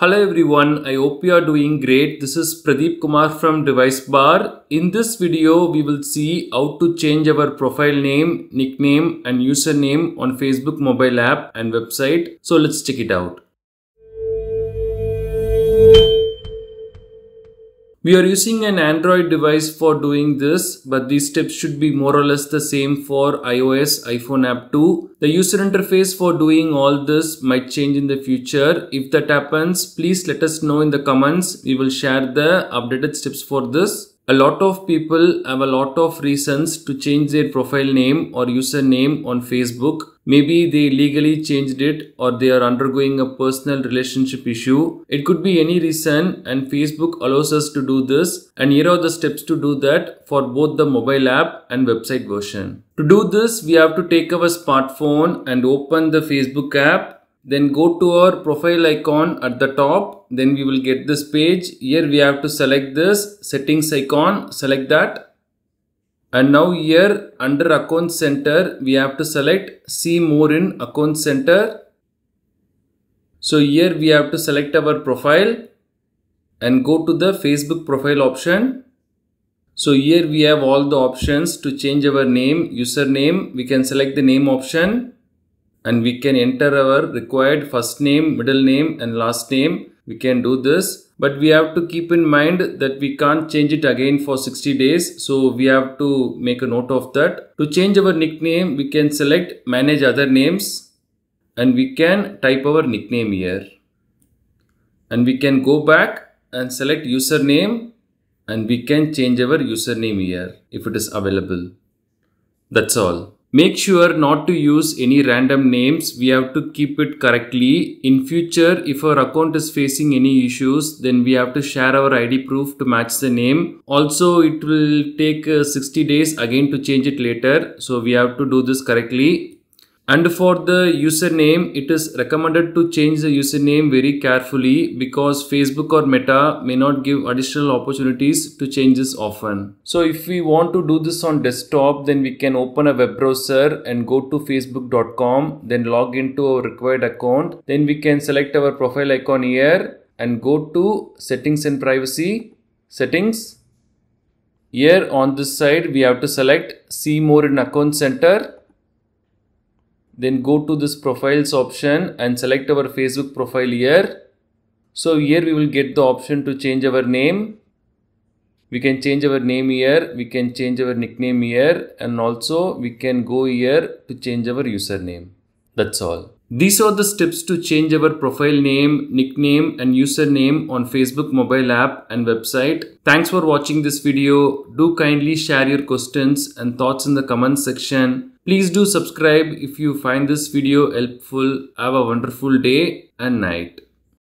Hello everyone, I hope you are doing great. This is Pradeep Kumar from DeviceBAR. In this video, we will see how to change our profile name, nickname and username on Facebook mobile app and website. So let's check it out. We are using an Android device for doing this, but these steps should be more or less the same for iOS, iPhone app too. The user interface for doing all this might change in the future. If that happens, please let us know in the comments. We will share the updated steps for this. A lot of people have a lot of reasons to change their profile name or username on Facebook. Maybe they legally changed it or they are undergoing a personal relationship issue. It could be any reason and Facebook allows us to do this and here are the steps to do that for both the mobile app and website version. To do this, we have to take our smartphone and open the Facebook app then go to our profile icon at the top. Then we will get this page. Here we have to select this settings icon. Select that. And now here under account center we have to select see more in account center. So here we have to select our profile and go to the facebook profile option. So here we have all the options to change our name username. We can select the name option and we can enter our required first name, middle name and last name. We can do this, but we have to keep in mind that we can't change it again for 60 days. So we have to make a note of that. To change our nickname, we can select manage other names and we can type our nickname here. And we can go back and select username and we can change our username here if it is available. That's all. Make sure not to use any random names. We have to keep it correctly. In future, if our account is facing any issues, then we have to share our ID proof to match the name. Also, it will take uh, 60 days again to change it later. So we have to do this correctly. And for the username, it is recommended to change the username very carefully because Facebook or Meta may not give additional opportunities to change this often. So if we want to do this on desktop, then we can open a web browser and go to facebook.com, then log into our required account. Then we can select our profile icon here and go to settings and privacy, settings. Here on this side, we have to select see more in account center then go to this profiles option and select our Facebook profile here. So here we will get the option to change our name. We can change our name here, we can change our nickname here and also we can go here to change our username. That's all. These are the steps to change our profile name, nickname and username on Facebook mobile app and website. Thanks for watching this video. Do kindly share your questions and thoughts in the comment section. Please do subscribe if you find this video helpful. Have a wonderful day and night.